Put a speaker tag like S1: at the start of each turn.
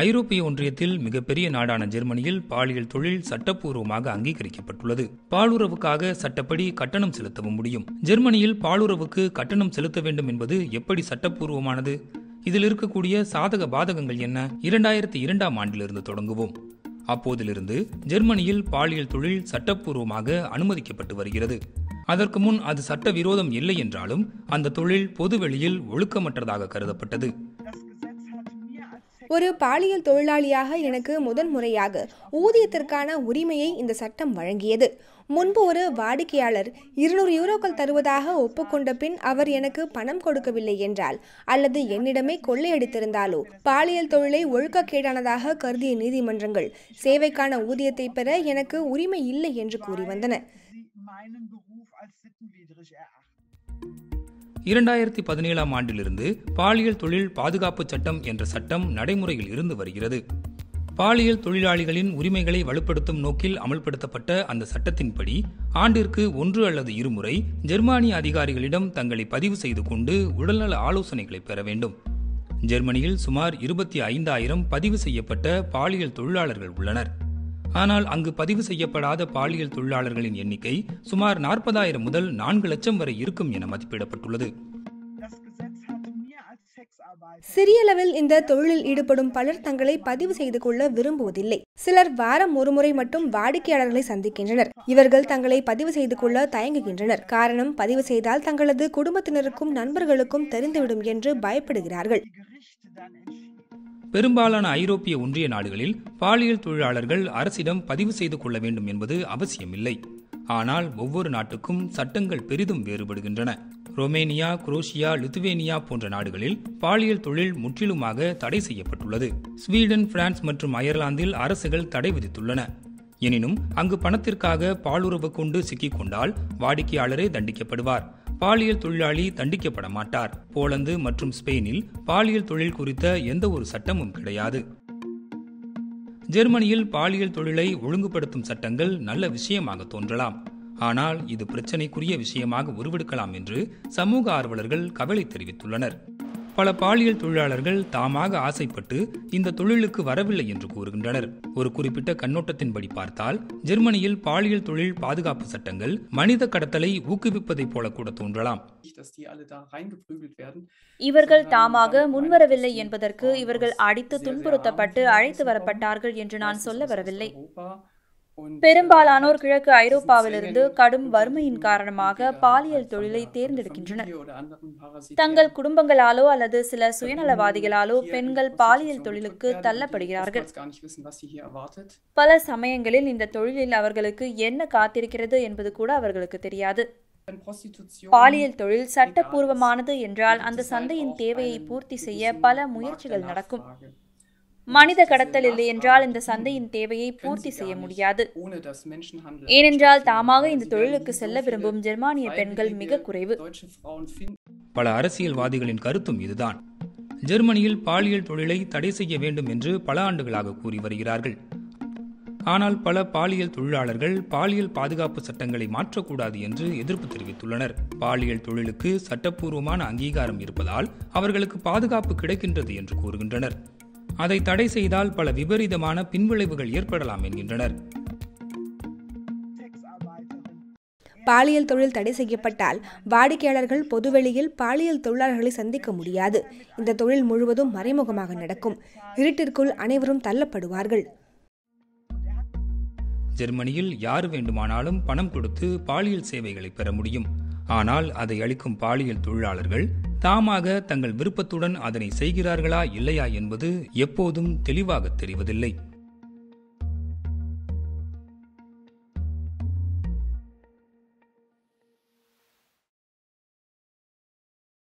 S1: ஐரோப்பிய ஒன்றியத்தில் மிகப்பெரிய நாடான ஜெர்மனியில் பாலியல் தொழில் சட்டப்பூர்வமாக அங்கீகரிக்கப்பட்டுள்ளது. பாலுறவுக்காக சட்டப்படி கட்டணம் செலுத்தவும் முடியும். ஜெர்மனியில் பாலுறவுக்கு கட்டணம் செலுத்த வேண்டும் என்பது எப்படி சட்டப்பூர்வமானது? இதில் இருக்கக்கூடிய சாதக பாதகங்கள் என்ன? இரண்டாயிரத்தி இரண்டாம் ஆண்டிலிருந்து தொடங்குவோம். அப்போதிலிருந்து ஜெர்மனியில் பாலியல் தொழில் சட்டப்பூர்வமாக அனுமதிக்கப்பட்டு வருகிறது. அதற்கு முன் அது சட்டவிரோதம் இல்லை என்றாலும் அந்த தொழில் பொதுவெளியில் ஒழுக்கமற்றதாக கருதப்பட்டது.
S2: ஒரு பாலியல் தொழிலாளியாக எனக்கு முதன்முறையாக ஊதியத்திற்கான உரிமையை இந்த சட்டம் வழங்கியது. முன்பு ஒரு வாடிக்கையாளர் இருநூறு யூரோக்கள் தருவதாக ஒப்புக்கொண்ட பின் அவர் எனக்கு பணம் கொடுக்கவில்லை என்றால் அல்லது என்னிடமே கொள்ளையடித்திருந்தாலோ பாலியல் தொழிலை ஒழுக்கக்கேடானதாக கருதிய நீதிமன்றங்கள் சேவைக்கான ஊதியத்தை பெற எனக்கு உரிமை இல்லை என்று கூறி வந்தன.
S1: இரண்டாயிரத்தி பதினேழாம் ஆண்டிலிருந்து பாலியல் தொழில் பாதுகாப்பு சட்டம் என்ற சட்டம் நடைமுறையில் இருந்து வருகிறது. பாலியல் தொழிலாளிகளின் உரிமைகளை வலுப்படுத்தும் நோக்கில் அமல்படுத்தப்பட்ட அந்த சட்டத்தின்படி ஆண்டிற்கு ஒன்று அல்லது இருமுறை ஜெர்மானிய அதிகாரிகளிடம் தங்களை பதிவு செய்து கொண்டு உடல்நல ஆலோசனைகளை பெற வேண்டும். ஜெர்மனியில் சுமார் இருபத்தி ஐந்தாயிரம் பதிவு செய்யப்பட்ட பாலியல் தொழிலாளர்கள் உள்ளனர். ஆனால் அங்கு பதிவு செய்யப்படாத பாலியல் தொழிலாளர்களின் எண்ணிக்கை சுமார் நாற்பதாயிரம் முதல் நான்கு லட்சம் வரை இருக்கும் என மதிப்பிடப்பட்டுள்ளது.
S2: சிறிய அளவில் இந்த தொழிலில் ஈடுபடும் பலர் தங்களை பதிவு செய்து கொள்ள விரும்புவதில்லை. சிலர் வாரம் ஒருமுறை மட்டும் வாடிக்கையாளர்களை சந்திக்கின்றனர். இவர்கள் தங்களை பதிவு செய்து கொள்ள தயங்குகின்றனர். காரணம் பதிவு செய்தால் தங்களது குடும்பத்தினருக்கும் நண்பர்களுக்கும் தெரிந்துவிடும் என்று பயப்படுகிறார்கள்.
S1: பெரும்பாலான ஐரோப்பிய ஒன்றிய நாடுகளில் பாலியல் தொழிலாளர்கள் அரசிடம் பதிவு செய்து கொள்ள வேண்டும் என்பது அவசியமில்லை. ஆனால் ஒவ்வொரு நாட்டுக்கும் சட்டங்கள் பெரிதும் வேறுபடுகின்றன. ரொமேனியா குரோஷியா லித்துவேனியா போன்ற நாடுகளில் பாலியல் தொழில் முற்றிலுமாக தடை செய்யப்பட்டுள்ளது. ஸ்வீடன் பிரான்ஸ் மற்றும் அயர்லாந்தில் அரசுகள் தடை விதித்துள்ளன. எனினும் அங்கு பணத்திற்காக பாலுறவு கொண்டு சிக்கிக்கொண்டால் வாடிக்கையாளரே தண்டிக்கப்படுவார். பாலியல் தொழிலாளி தண்டிக்கப்பட மாட்டார். போலந்து மற்றும் ஸ்பெயினில் பாலியல் தொழில் குறித்த எந்த ஒரு சட்டமும் கிடையாது. ஜெர்மனியில் பாலியல் தொழிலை ஒழுங்குபடுத்தும் சட்டங்கள் நல்ல விஷயமாக தோன்றலாம். ஆனால் இது பிரச்சனைக்குரிய விஷயமாக உருவெடுக்கலாம் என்று சமூக ஆர்வலர்கள் கவலை தெரிவித்துள்ளனர். பல பாலியல் தொழிலாளர்கள் தாமாக ஆசைப்பட்டு இந்த தொழிலுக்கு வரவில்லை என்று கூறுகின்றனர். ஒரு குறிப்பிட்ட கண்ணோட்டத்தின்படி பார்த்தால் ஜெர்மனியில் பாலியல் தொழில் பாதுகாப்பு சட்டங்கள் மனித கடத்தலை ஊக்குவிப்பதைப் போல கூட தோன்றலாம்.
S3: இவர்கள் தாமாக முன்வரவில்லை என்பதற்கு இவர்கள் அடித்து துன்புறுத்தப்பட்டு அழைத்து வரப்பட்டார்கள் என்று நான் சொல்ல வரவில்லை. பெரும்பாலானோர் கிழக்கு ஐரோப்பாவிலிருந்து கடும் வறுமையின் காரணமாக பாலியல் தொழிலை தேர்ந்தெடுக்கின்றனர். தங்கள் குடும்பங்களாலோ அல்லது சில சுயநலவாதிகளாலோ பெண்கள் பாலியல் தொழிலுக்கு தள்ளப்படுகிறார்கள். பல சமயங்களில் இந்த தொழிலில் அவர்களுக்கு என்ன காத்திருக்கிறது என்பது கூட அவர்களுக்கு தெரியாது. பாலியல் தொழில் சட்டப்பூர்வமானது என்றால் அந்த சந்தையின் தேவையை பூர்த்தி செய்ய பல முயற்சிகள் நடக்கும். மனித கடத்தல் இல்லை என்றால் இந்த சந்தையின் தேவையை பூர்த்தி செய்ய முடியாது. ஏனென்றால் தாமாக இந்த தொழிலுக்கு செல்ல விரும்பும் ஜெர்மானிய பெண்கள் மிக குறைவு.
S1: பல அரசியல்வாதிகளின் கருத்தும் இதுதான். ஜெர்மனியில் பாலியல் தொழிலை தடை செய்ய வேண்டும் என்று பல ஆண்டுகளாக கூறி வருகிறார்கள். ஆனால் பல பாலியல் தொழிலாளர்கள் பாலியல் பாதுகாப்பு சட்டங்களை மாற்றக்கூடாது என்று எதிர்ப்பு தெரிவித்துள்ளனர். பாலியல் தொழிலுக்கு சட்டப்பூர்வமான அங்கீகாரம் இருப்பதால் அவர்களுக்கு பாதுகாப்பு கிடைக்கின்றது என்று கூறுகின்றனர். அதை தடை செய்தால் பல விபரீதமான பின்விளைவுகள் ஏற்படலாம் என்கின்றனர்.
S2: பாலியல் தொழில் தடை செய்யப்பட்டால் வாடிக்கையாளர்கள் பொதுவெளியில் பாலியல் தொழிலாளர்களை சந்திக்க முடியாது. இந்த தொழில் முழுவதும் மறைமுகமாக நடக்கும். இருட்டிற்குள் அனைவரும் தள்ளப்படுவார்கள்.
S1: ஜெர்மனியில் யார் வேண்டுமானாலும் பணம் கொடுத்து பாலியல் சேவைகளை பெற முடியும். ஆனால் அதை அளிக்கும் பாலியல் தொழிலாளர்கள் தாமாக தங்கள் விருப்பத்துடன் அதனை செய்கிறார்களா இல்லையா என்பது எப்போதும் தெளிவாக தெரிவதில்லை.